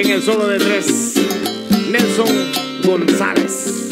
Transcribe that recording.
en el solo de tres, Nelson González.